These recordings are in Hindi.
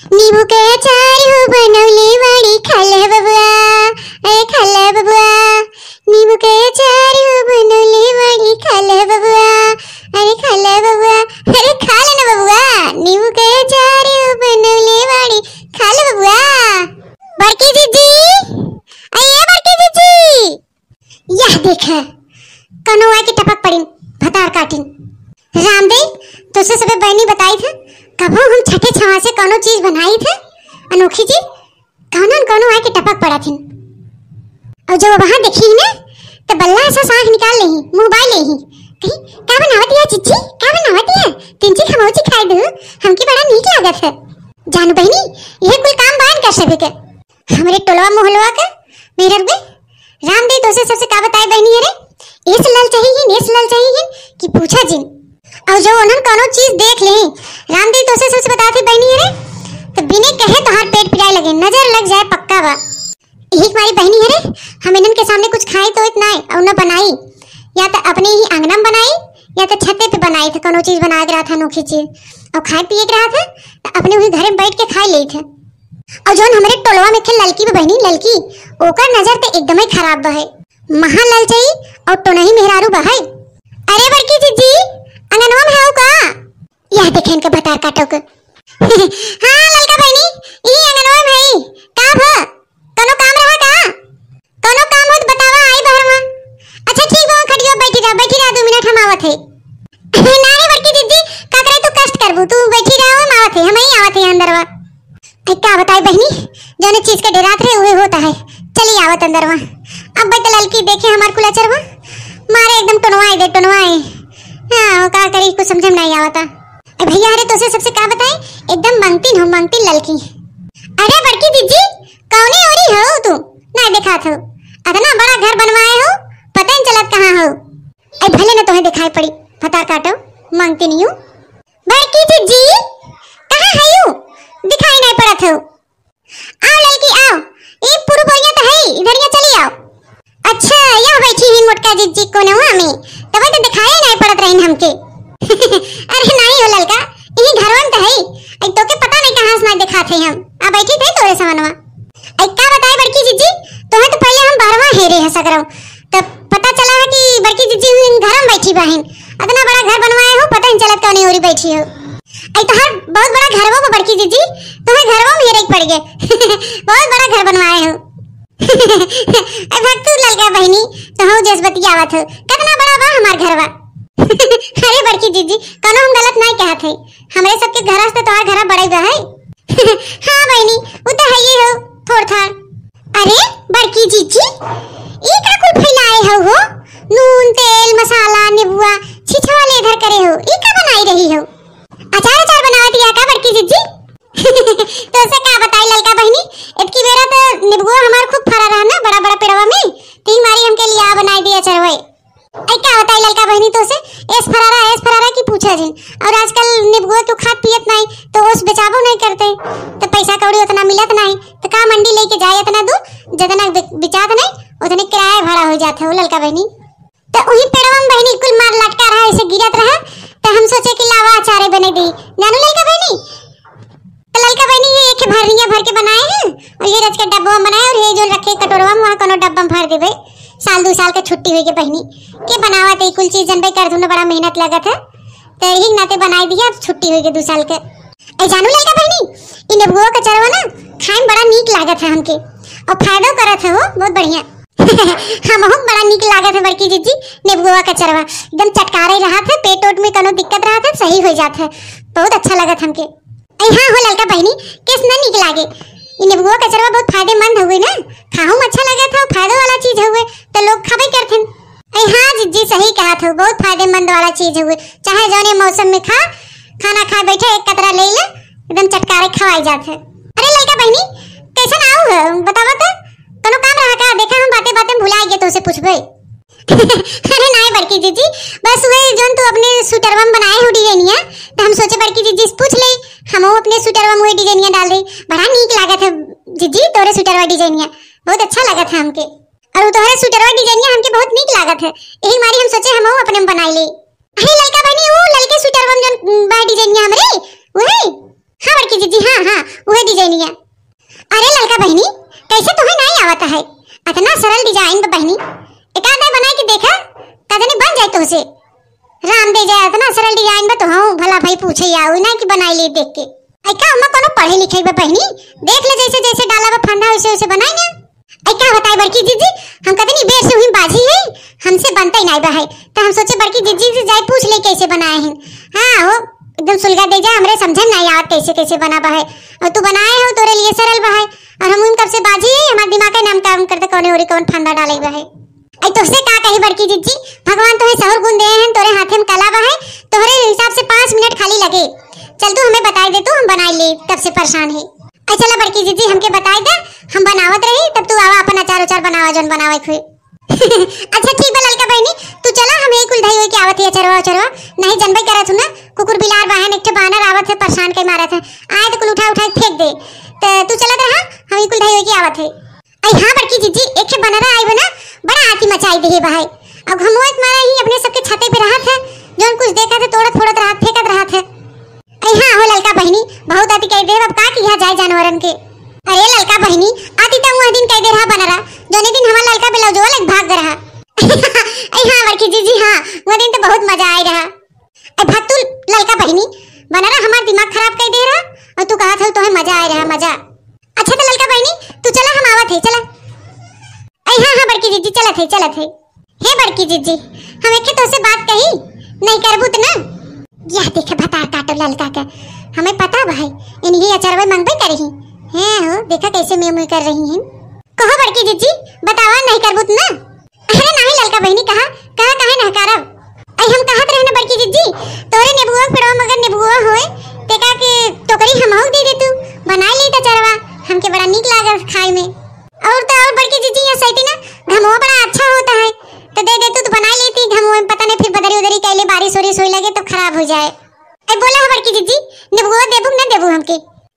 नींबू के अचार हो बनौले वाड़ी खाले बबुआ अरे खाले बबुआ। नींबू के अचार हो बनौले वाड़ी खाले बबुआ अरे खाले बबुआ। अरे खा लेना बबुआ। नींबू के अचार हो बनौले वाड़ी खाले बबुआ। बड़की जीजी अये बड़की जीजी। यह देख, कनौआ की टपक पड़ी, भतार काटिन रामदेव, तुझसे सुबह बहनी बताई थे? कबो हम छठे छवा से कोनो चीज़ बनाई थे? अनोखी चीज़ कौन कोनो आके टपक पड़ा थी? और जब वहाँ देखी ना तो बल्ला ऐसा सांख निकाल लेही मोबाइल लेही कहीं का बनावत है चिच्ची? का बनावत है तिनची खमौची खाई दू, हमके बड़ा नीक लागत है। जानू बहनी ये कुल काम बान कर सके के? हमरे टोलवा मोहल्ला का? मेरे रुगे रामदेव तो से सबसे का बताए बहनी अरे इस लल चाहिए इस लल चाहिए कि पूछा जिन। और जो उन्हन कोनो चीज़ देख ले। रामदेव तो से सबसे बताती बहनी अरे तो बिने कहे तो हाथ पेट पिराए लगे। नज़र लग जाए पक्का बा एक हमारी बहनी अरे हम इन्हन के सामने कुछ खाए तो इतना है। और न बनाई। या तो अपने ही आंगना में बनाई, या तो छत्ते पे बनाई थे। कोनो चीज़ बना के रहा था, अनोखी चीज़। और खाए पिए के रहा था तो अपने वही घर में बैठ के खा ली थे। और जोन हमारे टोलवा में थे ललकी भी बहनी, ललकी, ओकर नज़र तो एकदम ही खराब बा है महा लल चाहिए और टोनही मेहरारू बा है अरे बड़की जीजी अंगनवा में है का यह देखे इनके बता काटो के। हाँ ललका बहनी ई अंगनवा में है। का भ? कोनो काम रहा का कोनो काम होत बतावा आई बाहर में। अच्छा ठीक बा खड़ियो बैठी रह बैठी रह, दो मिनट हम आवत है। ना बड़की दीदी का करे तू कष्ट करबू तू बैठी रह, हम आवत है, हम ही आवत है अंदरवा का बताई बहनी? जोने चीज़ के डरात रहे उहे होता है। चली आवत अंदरवा अब बैठ ललकी देखे हमार कुलाचरवा मारे एकदम टनवाए दे, टनवाए। हाँ का करी, कुछ समझ में नहीं आवता भैया, अरे तोसे सबसे का बताए, एकदम मंगती हो, मंगती ललकी अरे बड़की दीदी, कौने ओरी हो तू? ना दिखात हो इतना बड़ा घर बनवाए हो, पता नहीं चलत कहाँ हो। ए भले न तोहे दिखाई पड़ी, पता काटो, मंगती नहीं हूँ। बड़की दीदी, कहाँ है यू? दिखाई नहीं पड़त हो आओ लड़की, आओ। ये पुरु बोलिया तो है इधर या चली आओ। अच्छा यहाँ बैठी हुई मोटका जीजी को नवा में? तब तो दिखाई नहीं पड़त रही हमके। अरे नहीं हो ललका यही घरवन तो है आई तो के पता नहीं कहाँ से ना दिखाते हम। आ बैठी थे तोरे समनवा आई का बताए बड़की जीजी? तो तो पहले हम बारवा हेरे है सकरो तब पता चला है कि बड़की जीजी इन घर में बैठी बहन। इतना बड़ा घर बनवाए हो, पता नहीं चलत कौन ओरी बैठी हो। आई तो हर बहुत बड़ा घर वो बड़की जीजी। तुम्हें घर वो मेरे पड़ गए। बहुत बड़ा घर बनवाए हो। भक्तू ललका बहनी तो हो जसबती आवत हो। कितना बड़ा बा हमार घरवा। अरे बड़की जीजी कनो हम गलत नहीं कहत है हमरे सबके घर से तोहार घर बड़े बा है हाँ बहनी वो तो है ही हो थोड़। था अरे बड़की जीजी, ई का कुल फैलाए हो हो? नून, तेल, मसाला, नींबुआ, छिछवा ले इधर करे हो, ई का बनाई रही हो? अचार अचार बनावत या का बड़की जीजी? तो से का बताई ललका बहनी? इतकी बेरा तो नींबुआ हमार खूब फरा रहा ना बड़ा बड़ा पेड़वा में। तीन बारी हमके लिया बनाई दिया चरवाई ऐ क्या बताई ललका बहनी तो से एस फरारा एस फरारा की पूछा जिन और आजकल नींबुआ क्यों खात पियत नहीं तो ओस बेचाबो नहीं करते। तो पैसा कौड़ी उतना मिलत नहीं तो का मंडी लेके जाए इतना दूर? जितना बिचात नहीं, उतने किराया भाड़ा हो जाता है ललका बहनी। तो वही पेड़वा में बहनी कुल मार लटका रहा, ऐसे गिरत रहा तो हम सोचे कि लावा अचारे बने दी। जानू ललका बहनी तो ललका बहनी ये एक भरनिया भर के बनाए हैं और ये रच के डब्बा बनाए और ये जो रखे कटोरवा में, वहाँ कोनो डब्बा भर देबे साल दो साल के छुट्टी हुई के बहनी। के बनावा ते कुल चीज़ जनबे कर तुमने बड़ा मेहनत लगत है। तो यही नाते बनाई दिया अब छुट्टी हुई के दो साल के। ए, जानू ललका बहनी इन नेबुआ का चरवा ना खाए बड़ा नीक लागत है हमके। और फ़ायदा करत है वो, बहुत बढ़िया। हम बहुत बड़ा नीक लागत है बड़की जीजी नेबुआ का चरवा। एकदम चटकारे रहा था, पेट ओट में कोनो दिक्कत रहा था, सही हो जाता है। बहुत अच्छा लगत हमके। ऐ हाँ हो लड़का बहनी, किस न निक लागे? इ नेबुआ कचरवा बहुत फ़ायदेमंद हुए ना। खाहू अच्छा लगे था, फ़ायदे वाला चीज़ हुए तो लोग खाबे करथिन ऐ हाँ जिज्जी सही कहा था, बहुत फ़ायदेमंद वाला चीज़ हुए चाहे जौने मौसम में खा, खाना खा बैठे, एक कतरा ले ले, एकदम चटकारे खवाई जाते अरे ललका बहनी कैसन आऊ है? बतावा तो। कोनो काम रहा का देखा हम बातें बातें भुला गए तो उसे पूछबे अरे नहीं बड़की जीजी बस वही जोन तू अपने स्वेटरवा में बनाए हो। डिजाइनिया तो हम सोचे बड़की जीजी से पूछ ले। हम अपने स्वेटरवा में वही डिजाइनिया डाल दे बड़ा नीक लागत है जीजी, तोरे स्वेटरवा डिजाइनिया बहुत अच्छा लागत है हमके। और वो तोहरे स्वेटरवा डिजाइनिया हमके बहुत नीक लागत है यही मारी हम सोचे हम अपने में बनाई ले। अरे ललका बहनी वो ललके स्वेटरवा में जोन बा डिजाइनिया हमरे वही हाँ बड़की जीजी हाँ हाँ वही डिजाइनिया अरे लड़का बहनी, कैसे तुम्हें नहीं आवता है? इतना सरल डिज़ाइन बहनी। एक आधा बना के देखा, कदने बन जाए तो से राम दे जाए इतना सरल डिज़ाइन बा तो हाँ भला भाई पूछे आओ ना कि बनाई ले देख के। ऐका हम कोनो पढ़े लिखे बा बहनी देख ले जैसे जैसे डाला बा फंदा वैसे वैसे बनाई ना। ऐका बताए बड़की जीजी, हम कदनी बेर से हुई बाजी है। हमसे बनता ही नहीं बा है तो हम सोचे बड़की जीजी से जाए, पूछ ले कैसे बनाए हैं। हाँ हो एकदम सुलगा दे जा, हमरे समझन नहीं आवत कैसे कैसे बना बा है और तू बनाए हो, तोरे लिए सरल बा है और हम उन कब से बाजी है? हमारे दिमाग का नाम काम करते, कौन और कौन फंदा डाले बा है आई तोहसे का कही बड़की जीजी? भगवान तोहे सहर गुण दे हैं, तोरे हाथे में कला बा है, तोहरे हिसाब से पाँच मिनट खाली लगे। चल तू हमें बताई दे तू, हम बनाई ले, तब से परेशान है। आई चला बड़की जीजी, हमके बताई दे, हम बनावत रही, तब तू आवा अपन अचार उचार बनावा, जौन बनावे खुई अच्छा ठीक बा ललका बहनी, तू चला, हम एक कुल होई के आवत है, अचरवा अचरवा नहीं जनबे करत हूँ ना, कुकुर बिलार बहन एक ठे बानर आवत है, परेशान के मारत है। आए तो कुल उठा उठा फेंक दे। तो तू चलत रहा, हम एक कुल होई के आवत है। आई हाँ बड़की जीजी एक ठे बनरा आई बना मचाई दे भाई। अब हम एक मारा ही अपने सबके छते पे रहत है जौन कुछ देखा थे तोड़त फोड़त रहत, फेंकत है। आई हाँ, हो ललका बहनी, बहुत आती कह दे अब का किया जाए जानवरन के? अरे ललका बहनी, आती तो वह दिन कह दे रहा बनरा जोने दिन हमारा ललका ब्लाउज वाला भाग रहा। आई हाँ बड़की जीजी हाँ, वो दिन तो बहुत मज़ा आई रहा। ए भक्तु ललका बहनी, बनरा हमारा दिमाग खराब कर दे रहा, और तू कहा था तुम्हें मज़ा आ रहा, मज़ा। अच्छा तो ललका बहनी, तू चला, हम आवत है चला। आई हाँ हाँ, बड़की जीजी चलत है चलत है हे बड़की जीजी, हम एक तो से बात कही? नहीं करबू तो ना? यह देखे बता काटो ललका का हमें पता भाई, इन्हीं अचरवे मंगबे करही हैं, हो, देखा कैसे मैं मुई कर रही हैं। कहो बड़की जीजी बतावा नहीं करबू तो ना? अरे नहीं, ललका बहनी, कहा? कहा, काहे ना करब आई हम कहत रहने, बड़की जीजी? तोरे नेबुआ पेड़वा मगर नेबुआ होए। ते का के टोकरी हम दे दे तू। बना ली त चरवा। हमके बड़ा नीक लागल खाए में। और तो और बड़की जीजी ये सही ना घमवा बड़ा अच्छा होता है। तो दे दे, तू तो बना लेती घमवा में, पता नहीं फिर बदरी उदरी कैले बारिश वारिश होई लगे तो खराब हो जाए। ए बोला है बड़की जीजी नेबुआ देबू ना देबू हमके।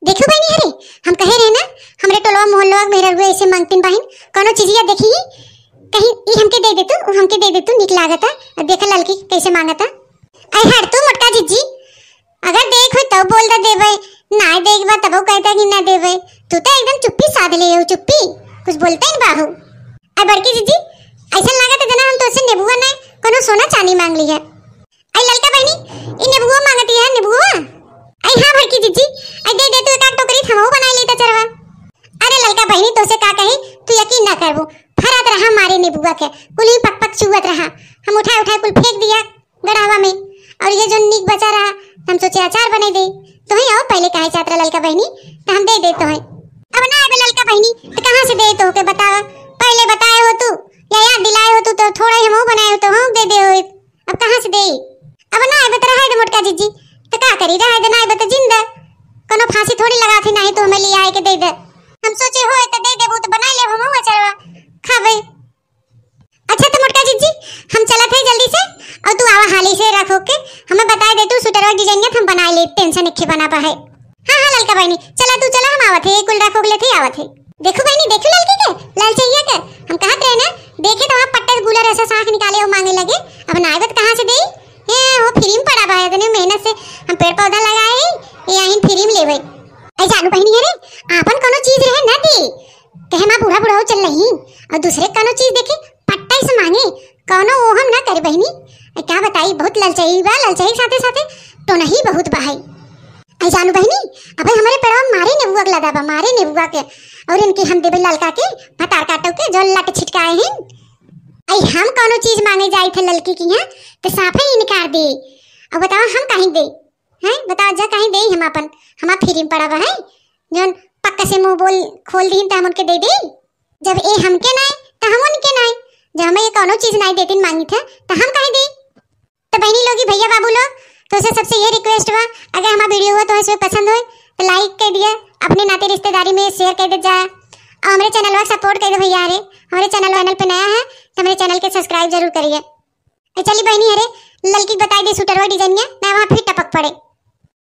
देखो बहनी, अरे, हम कहे रहे ना, हमरे टोलवा मोहल्ला मेरे रुए ऐसे मांगतीन बहन, कोनो चीजिया देखी? कहीं ई हमके दे दे तू हमके दे दे तू, निक लागता, और देखा लड़की कैसे माँगता। आई हट तू मोटका जीजी, अगर देख हो तो बोल दे देवे ना देख बा तब कहता कि ना देवे तू तो एकदम चुप्पी साध ले हो, चुप्पी। कुछ बोलते ही बाहू आई बड़की जीजी, ऐसा लागत जना हम तो से नेबुआ ना कोनो सोना चांदी मांग ली है। आई लड़का बहनी ई नेबुआ मांगती है नेबुआ आई हाँ बड़की जीजी आई दे दे तू एक टोकरी थमऊ बनाई लेता चरवा। अरे लड़का बहनी तो से का कही, तू यकीन ना करबो फरत रहा मारे नेबुआ के, कुल ही पक पक चुवत रहा। हम उठा उठा कुल फेंक दिया गड़ावा में। और ये जो नीक बचा रहा, हम सोचे अचार बने दे। तो ही आओ, पहले कहे चातरा ललका बहनी तो हम दे दे तो है अब ना आबे ललका बहनी तो कहाँ से दे तो के बतावा। पहले बताए हो तू, या याद दिलाए हो तू तो थोड़ा ही हम बनाए हो तो हम दे दे हो। अब कहाँ से दे अब ना आबे तो रहा है मोटका जीजी। तो का करी? रहा है ना आबे तो ज़िंदा। कोनो फांसी थोड़ी लगा थी नहीं तो हमें ले आए के दे दे। हम सोचे होए तो दे देबू तो बना ले हम अचारवा खावे अच्छा तो मोटका जीजी, हम चलत है जल्दी से, और तू आवा हाली से रखो के हमें बता दे तू स्वेटर डिज़ाइन हम बना ले, टेंशन इखे बना पा है। हाँ हाँ, ललका बहनी, चला तू, चला, हम आवत है कुल रखो के थे आवत है देखो बहनी देखो ललकी के लाल चाहिए के हम कहत रहे ना देखे तो वहाँ पट्टे गुलर ऐसा साख निकाले और मांगे लगे। अब ना आवे तो कहाँ से देई? ए वो फ्री में पड़ा है इतने मेहनत से। हम पेड़ पौधा लगाए हैं यहीं फ्री में लेवे ऐ जानू बहनी अरे आपन कोनो चीज़ रहे ना दी। कहे माँ, बूढ़ा बूढ़ा चल रही और दूसरे कोनो चीज़ देखे, पट्टा से मांगे। कोनो वो हम ना करे बहनी। ऐ क्या बताई, बहुत ललचाई बा ललचाई साथे साथे। तो नहीं बहुत बहाई ऐ जानू बहनी, अबे हमारे पेड़वा मारे नेबुआ के लदा बा, मारे नेबुआ के। और इनके हम देबे ललका के पतार काटो के जो लट छिटकाए हैं। ऐ हम कोनो चीज़ मांगे जाई थे ललकी की यहाँ? तो साफे ही इनकार दे। अब बताओ हम कहीं दे? हैं? बताओ जा कहीं दे हम अपन। हम फ्री पड़ा बा है? जोन पक्का से मुँह बोल खोल दी तो हम उनके दे दे? जब ए हमके ना तो हम उनके ना जब हमें ये कोनो चीज़ नहीं देती मांगी था तो हम कहीं दे? तो बहनी लोगी, भैया बाबू लोग तो सबसे ये रिक्वेस्ट हुआ, अगर हमारा वीडियो हुआ तो इसे पसंद हो तो लाइक कर दिया, अपने नाते रिश्तेदारी में शेयर कर दिया जाए और हमारे चैनल और सपोर्ट कर दो भैया, अरे, हमारे चैनल वैनल पे नया है तो हमारे चैनल के सब्सक्राइब ज़रूर करिए। चलिए बहनी, अरे लड़की बताई दे सुटरवा डिज़ाइन मैं वहाँ फिर टपक पड़े।